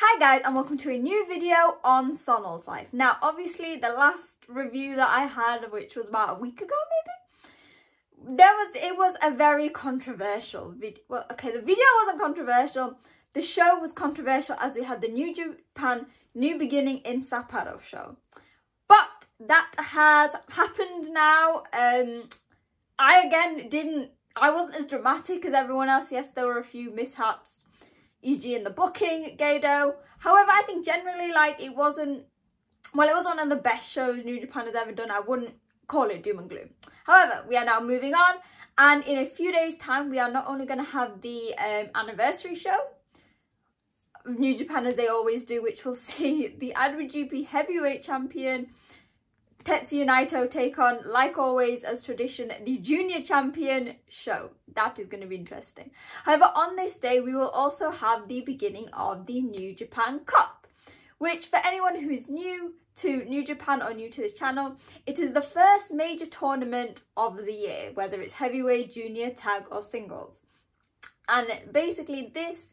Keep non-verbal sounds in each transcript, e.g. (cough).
Hi guys and welcome to a new video on Sonal's life. Now obviously the last review that I had which was about a week ago maybe there was it was a very controversial video. Well okay the video wasn't controversial the show was controversial as we had the New Japan New Beginning in Sapporo show. But that has happened now. Um I again didn't I wasn't as dramatic as everyone else. Yes there were a few mishaps e.g. in the booking, Gedo. However, I think generally, like, it wasn't, well, it was one of the best shows New Japan has ever done. I wouldn't call it doom and gloom. However, we are now moving on, and in a few days' time, we are not only going to have the um, anniversary show, New Japan as they always do, which will (laughs) see the IWGP Heavyweight Champion Tetsuya Naito take on, like always, as tradition, the Junior Champion show. That is going to be interesting. However, on this day, we will also have the beginning of the New Japan Cup, which for anyone who is new to New Japan or new to this channel, it is the first major tournament of the year, whether it's heavyweight, junior, tag or singles. And basically this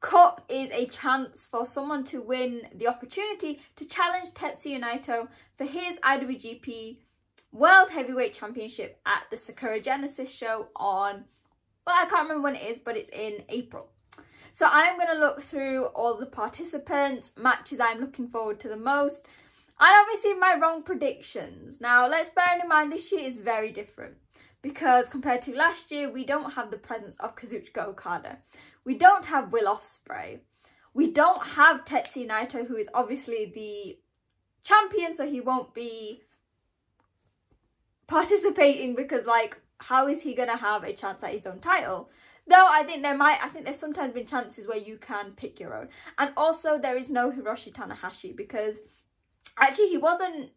Cup is a chance for someone to win the opportunity to challenge Tetsuya Naito for his IWGP World Heavyweight Championship at the Sakura Genesis show on, well, I can't remember when it is, but it's in April. So I'm going to look through all the participants, matches I'm looking forward to the most, and obviously my wrong predictions. Now, let's bear in mind this year is very different because compared to last year, we don't have the presence of Kazuchika Okada. We don't have Will Ospreay. We don't have Tetsuya Naito, who is obviously the champion, so he won't be participating because, like, how is he going to have a chance at his own title? Though I think there might, I think there's sometimes been chances where you can pick your own. And also there is no Hiroshi Tanahashi because actually he wasn't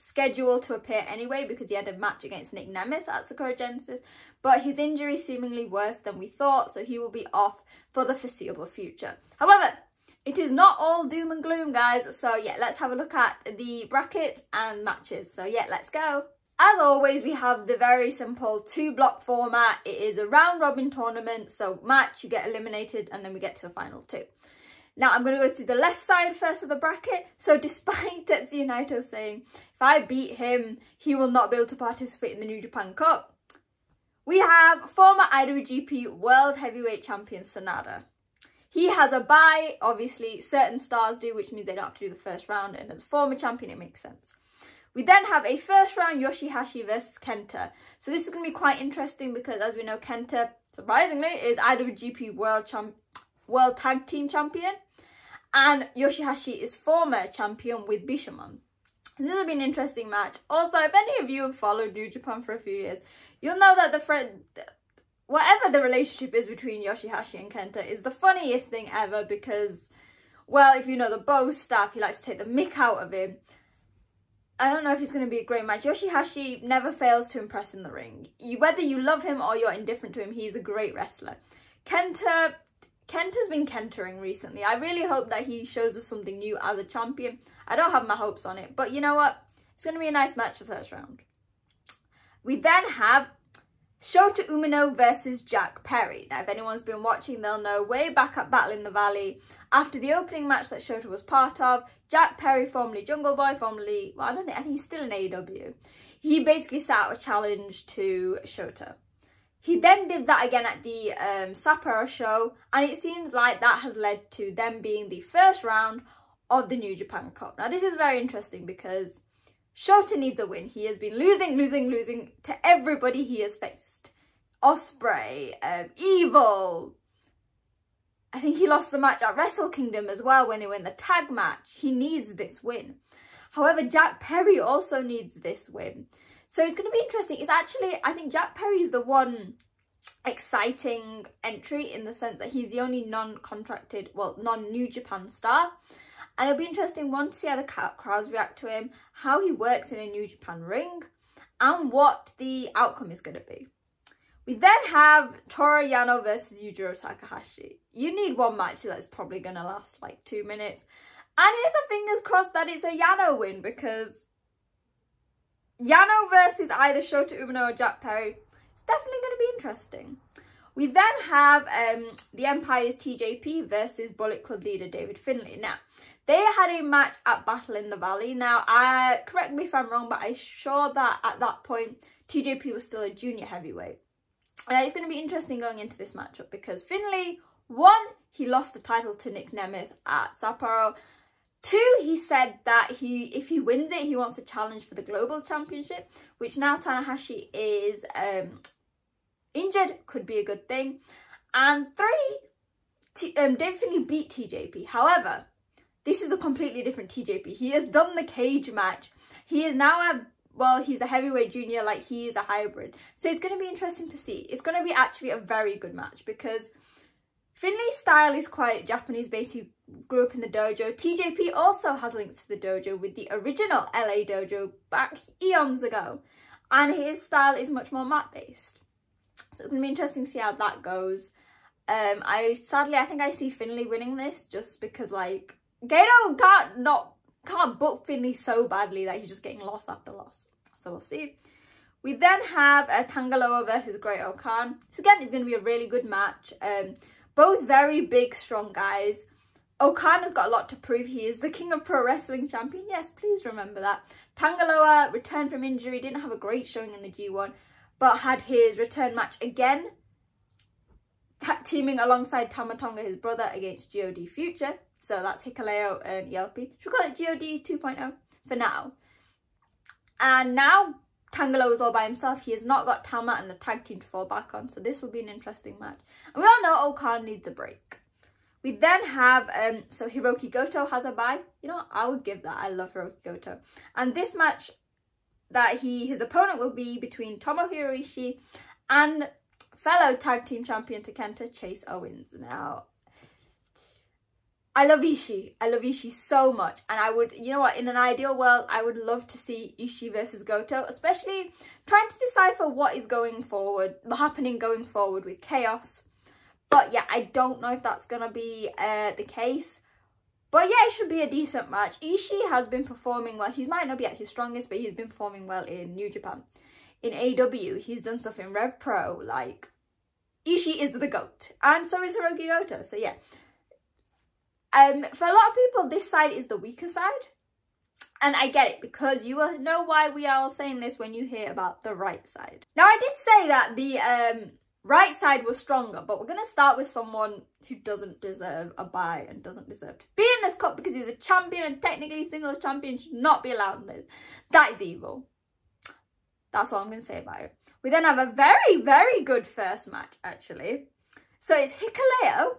scheduled to appear anyway because he had a match against Nic Nemeth at Sakura Genesis, but his injury seemingly worse than we thought, so he will be off for the foreseeable future. However, it is not all doom and gloom, guys. So yeah, let's have a look at the brackets and matches. So yeah, let's go. As always, we have the very simple two block format. It is a round robin tournament. So match, you get eliminated and then we get to the final two. Now I'm going to go through the left side first of the bracket. So despite (laughs) Tetsuya Naito saying, if I beat him, he will not be able to participate in the New Japan Cup. We have former IWGP World Heavyweight Champion Sanada. He has a bye, obviously certain stars do, which means they don't have to do the first round. And as a former champion, it makes sense. We then have a first round Yoshihashi versus Kenta. So this is going to be quite interesting because as we know, Kenta, surprisingly, is IWGP World Champ World Tag Team Champion. And Yoshihashi is former champion with Bishamon. This will be an interesting match. Also, if any of you have followed New Japan for a few years, you'll know that the friend, whatever the relationship is between Yoshihashi and Kenta is the funniest thing ever because, well, if you know the Bo staff, he likes to take the mick out of him. I don't know if it's going to be a great match. Yoshihashi never fails to impress in the ring. You, whether you love him or you're indifferent to him, he's a great wrestler. Kenta Kent has been kentering recently. I really hope that he shows us something new as a champion. I don't have my hopes on it, but you know what? It's going to be a nice match for first round. We then have Shota Umino versus Jack Perry. Now, if anyone's been watching, they'll know way back at Battle in the Valley, after the opening match that Shota was part of, Jack Perry, formerly Jungle Boy, formerly, well, I don't think, I think he's still in AEW. He basically set out a challenge to Shota. He then did that again at the um, Sapporo show and it seems like that has led to them being the first round of the New Japan Cup. Now this is very interesting because Shota needs a win. He has been losing, losing, losing to everybody he has faced. Ospreay, um, Evil. I think he lost the match at Wrestle Kingdom as well when they win the tag match. He needs this win. However, Jack Perry also needs this win. So it's going to be interesting. It's actually, I think Jack Perry is the one exciting entry in the sense that he's the only non-contracted, well, non-New Japan star. And it'll be interesting, one, to see how the crowds react to him, how he works in a New Japan ring, and what the outcome is going to be. We then have Toru Yano versus Yujiro Takahashi. You need one match that's probably going to last like two minutes. And here's a fingers crossed that it's a Yano win because Yano versus either Shota Umino or Jack Perry. It's definitely going to be interesting. We then have um, the Empire's TJP versus Bullet Club leader David Finlay. Now, they had a match at Battle in the Valley. Now, I correct me if I'm wrong, but I'm sure that at that point, TJP was still a junior heavyweight. And it's going to be interesting going into this matchup because Finlay, one, he lost the title to Nic Nemeth at Sapporo. Two, he said that he, if he wins it, he wants to challenge for the global championship, which now Tanahashi is um, injured, could be a good thing. And three, T um, David Finlay beat TJP. However, this is a completely different TJP. He has done the cage match. He is now a, well, he's a heavyweight junior, like he is a hybrid. So it's going to be interesting to see. It's going to be actually a very good match because Finlay's style is quite Japanese based. He grew up in the dojo. TJP also has links to the dojo with the original LA dojo back eons ago. And his style is much more mat based. So it's going to be interesting to see how that goes. Um, I sadly, I think I see Finlay winning this just because like Gedo can't not can't book Finlay so badly that he's just getting loss after loss. So we'll see. We then have a uh, Tanga Loa versus Great-O-Khan. So again, it's going to be a really good match. Um, both very big, strong guys. O-Khan has got a lot to prove. He is the King of Pro Wrestling champion. Yes, please remember that. Tanga Loa returned from injury, didn't have a great showing in the G1, but had his return match again, teaming alongside Tama Tonga, his brother, against GOD Future. So that's Hikuleo and ELP. Should we call it GOD 2.0 for now? And now Tanga Loa is all by himself. He has not got Tama and the tag team to fall back on. So this will be an interesting match. And we all know O-Khan needs a break. We then have, um, so Hiroki Goto has a bye. You know, I would give that. I love Hiroki Goto. And this match that he, his opponent will be between Tomohiro Ishii and fellow tag team champion Takenta Chase Owens. Now, I love Ishii. I love Ishii so much. And I would, you know what, in an ideal world, I would love to see Ishii versus Goto, especially trying to decipher what is going forward, happening going forward with Chaos. But yeah, I don't know if that's going to be uh, the case. But yeah, it should be a decent match. Ishii has been performing well. He might not be at his strongest, but he's been performing well in New Japan. In AW, he's done stuff in Rev Pro. Like, Ishii is the GOAT. And so is Hiroki Goto. So yeah, um, for a lot of people, this side is the weaker side. And I get it because you will know why we are all saying this when you hear about the right side. Now, I did say that the um, right side was stronger, but we're going to start with someone who doesn't deserve a bye and doesn't deserve to be in this cup because he's a champion and technically single champion should not be allowed in this. That is evil. That's all I'm going to say about it. We then have a very, very good first match, actually. So it's Hikuleo.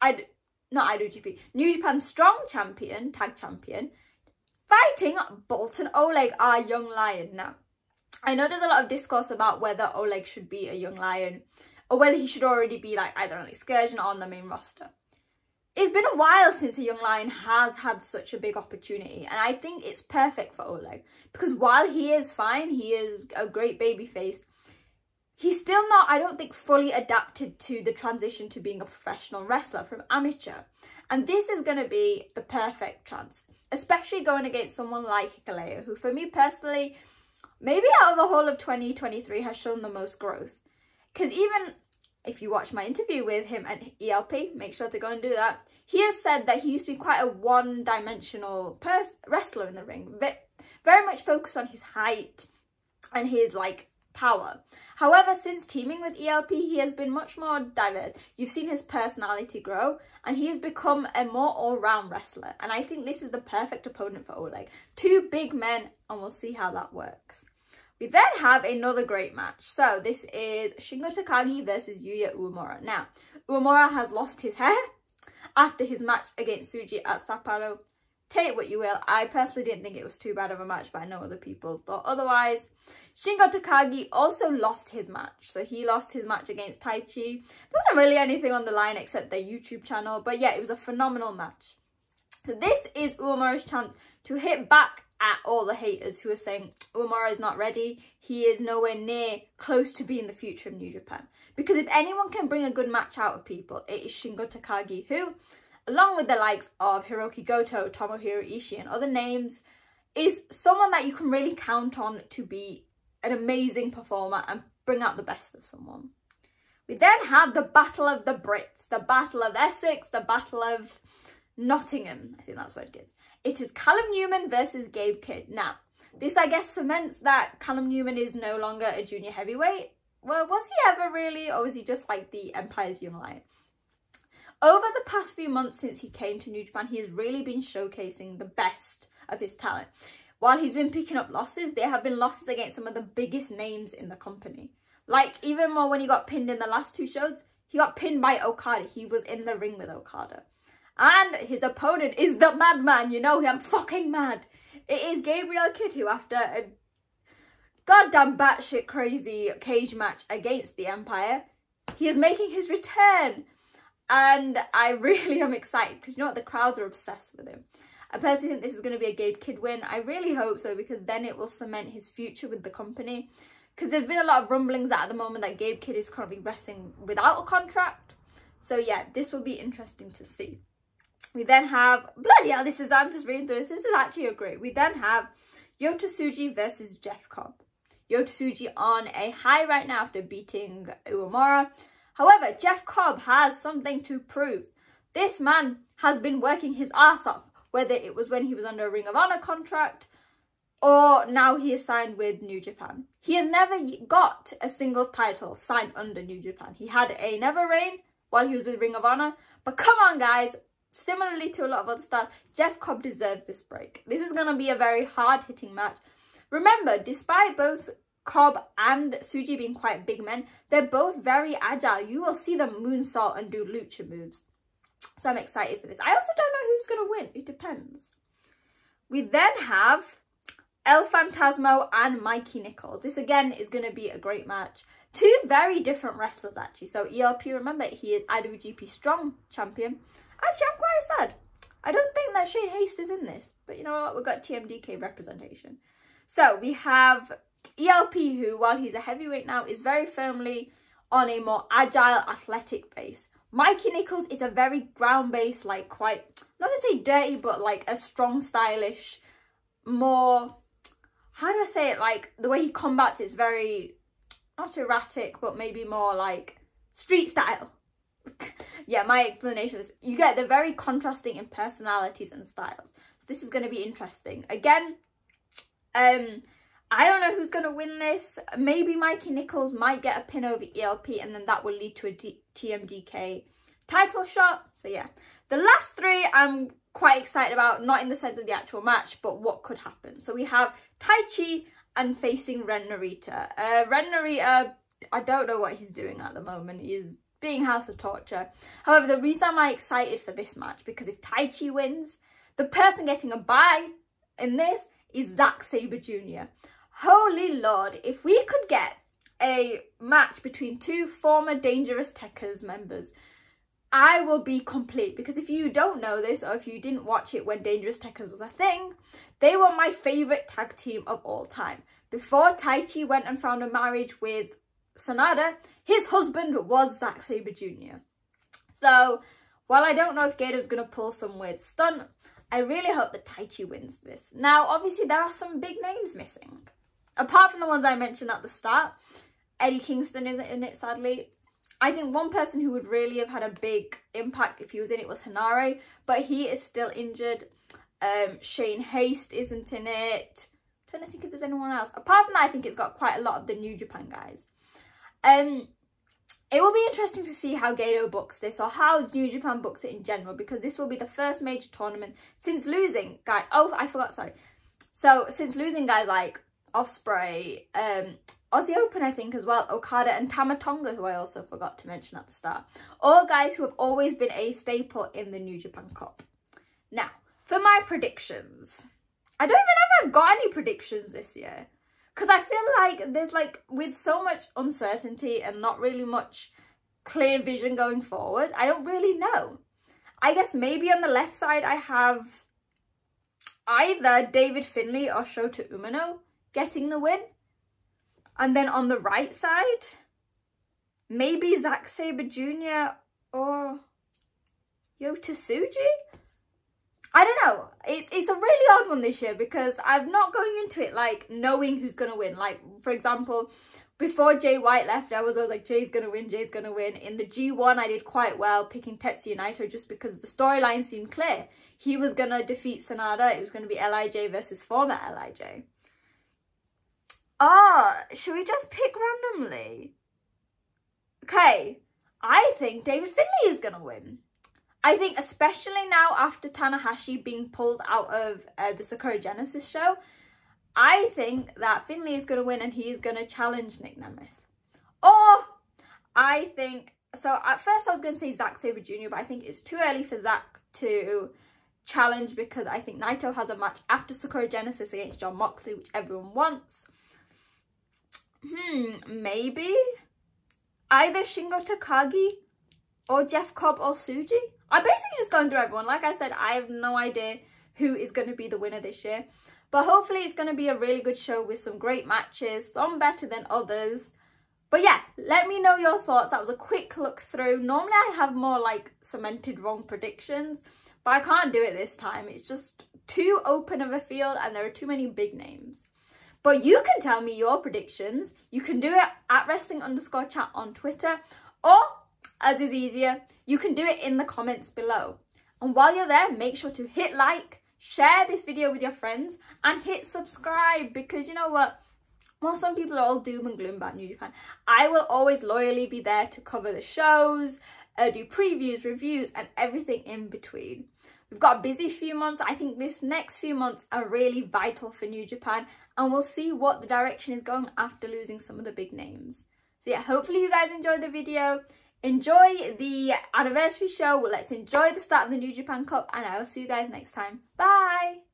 I not IWGP, New Japan Strong Champion, Tag Champion, fighting Boltin Oleg, our young lion. Now, I know there's a lot of discourse about whether Oleg should be a young lion or whether he should already be like either on excursion or on the main roster. It's been a while since a young lion has had such a big opportunity and I think it's perfect for Oleg because while he is fine, he is a great baby face, he's still not, I don't think, fully adapted to the transition to being a professional wrestler from amateur. And this is going to be the perfect chance, especially going against someone like Hikuleo, who for me personally, maybe out of the whole of 2023 has shown the most growth. Because even if you watch my interview with him at ELP, make sure to go and do that. He has said that he used to be quite a one-dimensional wrestler in the ring, very much focused on his height and his like power. However, since teaming with ELP, he has been much more diverse. You've seen his personality grow and he has become a more all-round wrestler. And I think this is the perfect opponent for Oleg. Two big men and we'll see how that works. We then have another great match. So this is Shingo Takagi versus Yuya Uemura. Now, Uemura has lost his hair after his match against Tsuji at Sapporo. Take what you will. I personally didn't think it was too bad of a match, but I know other people thought otherwise. Shingo Takagi also lost his match. So he lost his match against Taichi. There wasn't really anything on the line except their YouTube channel. But yeah, it was a phenomenal match. So this is Uemura's chance to hit back at all the haters who are saying Uemura is not ready. He is nowhere near close to being the future of New Japan. Because if anyone can bring a good match out of people, it is Shingo Takagi who, along with the likes of Hiroki Goto, Tomohiro Ishii and other names, is someone that you can really count on to be an amazing performer and bring out the best of someone. We then have the Battle of the Brits, the Battle of Essex, the Battle of Nottingham. I think that's what it is. It is Callum Newman versus Gabe Kidd. Now, this I guess cements that Callum Newman is no longer a junior heavyweight. Well, was he ever really, or was he just like the Empire's young lion? Over the past few months since he came to New Japan, he has really been showcasing the best of his talent. While he's been picking up losses, there have been losses against some of the biggest names in the company. Like, even more when he got pinned in the last two shows, he got pinned by Okada. He was in the ring with Okada. And his opponent is the madman, you know, I'm fucking mad. It is Gabriel Kidd who, after a goddamn batshit crazy cage match against the Empire, he is making his return. And I (laughs) really am excited because you know what, the crowds are obsessed with him. I personally think this is going to be a Gabe Kidd win. I really hope so because then it will cement his future with the company. Because there's been a lot of rumblings at the moment that Gabe Kidd is currently wrestling without a contract. So yeah, this will be interesting to see. We then have, bloody hell, this is, I'm just reading through this. This is actually a great. We then have Yota Tsuji versus Jeff Cobb. Yota Tsuji on a high right now after beating Uemura. However, Jeff Cobb has something to prove. This man has been working his ass off, whether it was when he was under a Ring of Honor contract or now he is signed with New Japan. He has never got a singles title signed under New Japan. He had a never reign while he was with Ring of Honor. But come on, guys. Similarly to a lot of other stars, Jeff Cobb deserves this break. This is going to be a very hard-hitting match. Remember, despite both Cobb and Tsuji being quite big men, they're both very agile. You will see them moonsault and do lucha moves. So I'm excited for this. I also don't know who's going to win. It depends. We then have El Phantasmo and Mikey Nicholls. This again is going to be a great match. Two very different wrestlers actually. So ELP, remember, he is IWGP Strong Champion. Actually, I'm quite sad. I don't think that Shane Haste is in this. But you know what? We've got TMDK representation. So we have ELP who, while he's a heavyweight now, is very firmly on a more agile, athletic base. Mikey Nicholls is a very ground-based, like quite, not to say dirty, but like a strong, stylish, more, how do I say it, like the way he combats is very, not erratic, but maybe more like street style. (laughs) yeah, my explanation is you get the very contrasting in personalities and styles. So this is going to be interesting. Again, um, I don't know who's going to win this. Maybe Mikey Nicholls might get a pin over ELP and then that will lead to a TMDK title shot. So yeah, the last three I'm quite excited about, not in the sense of the actual match, but what could happen. So we have Taichi and facing Ren Narita. Uh, Ren Narita, I don't know what he's doing at the moment. He's being House of Torture. However, the reason I'm excited for this match, because if Taichi wins, the person getting a bye in this is Zack Sabre Jr. Holy Lord, if we could get a match between two former Dangerous Tekkers members, I will be complete. Because if you don't know this, or if you didn't watch it when Dangerous Tekkers was a thing, they were my favourite tag team of all time. Before Taichi went and found a marriage with Sanada, his husband was Zack Sabre Jr. So, while I don't know if Gedo's going to pull some weird stunt, I really hope that Taichi wins this. Now, obviously, there are some big names missing. Apart from the ones I mentioned at the start, Eddie Kingston isn't in it, sadly. I think one person who would really have had a big impact if he was in it was Henare, but he is still injured. Um, Shane Haste isn't in it. I'm trying to think if there's anyone else. Apart from that, I think it's got quite a lot of the New Japan guys. Um, it will be interesting to see how Gedo books this or how New Japan books it in general because this will be the first major tournament since losing guy. Oh, I forgot. Sorry. So since losing guys like Ospreay, um, Aussie Open, I think, as well, Okada and Tama Tonga, who I also forgot to mention at the start. All guys who have always been a staple in the New Japan Cup. Now, for my predictions. I don't even know if I've got any predictions this year. Because I feel like there's like, with so much uncertainty and not really much clear vision going forward, I don't really know. I guess maybe on the left side I have either David Finlay or Shota Umino getting the win. And then on the right side, maybe Zack Sabre Jr. or Yota Tsuji? I don't know. It's, it's a really odd one this year because I'm not going into it like knowing who's going to win. Like, for example, before Jay White left, I was always like, Jay's gonna win, Jay's gonna win. In the G1, I did quite well picking Tetsuya Naito just because the storyline seemed clear. He was gonna defeat Sanada. It was gonna be LIJ versus former LIJ. Ah, oh, should we just pick randomly? Okay, I think David Finlay is gonna win. I think especially now after Tanahashi being pulled out of uh, the Sakura Genesis show, I think that Finlay is going to win and he's going to challenge Nic Nemeth. Or I think, so at first I was going to say Zack Sabre Jr., but I think it's too early for Zack to challenge because I think Naito has a match after Sakura Genesis against John Moxley, which everyone wants. Hmm, maybe either Shingo Takagi or Jeff Cobb or Tsuji. I'm basically just going through everyone. Like I said, I have no idea who is going to be the winner this year. But hopefully it's going to be a really good show with some great matches, some better than others. But yeah, let me know your thoughts. That was a quick look through. Normally I have more like cemented wrong predictions, but I can't do it this time. It's just too open of a field and there are too many big names. But you can tell me your predictions. You can do it at wrestling underscore chat on Twitter or, as is easier, you can do it in the comments below. And while you're there, make sure to hit like, share this video with your friends and hit subscribe because you know what while some people are all doom and gloom about New Japan, I will always loyally be there to cover the shows, uh, do previews, reviews, and everything in between. We've got a busy few months. I think this next few months are really vital for New Japan, and we'll see what the direction is going after losing some of the big names. So yeah, hopefully you guys enjoyed the video enjoy the anniversary show. Let's enjoy the start of the New Japan Cup and I will see you guys next time. Bye!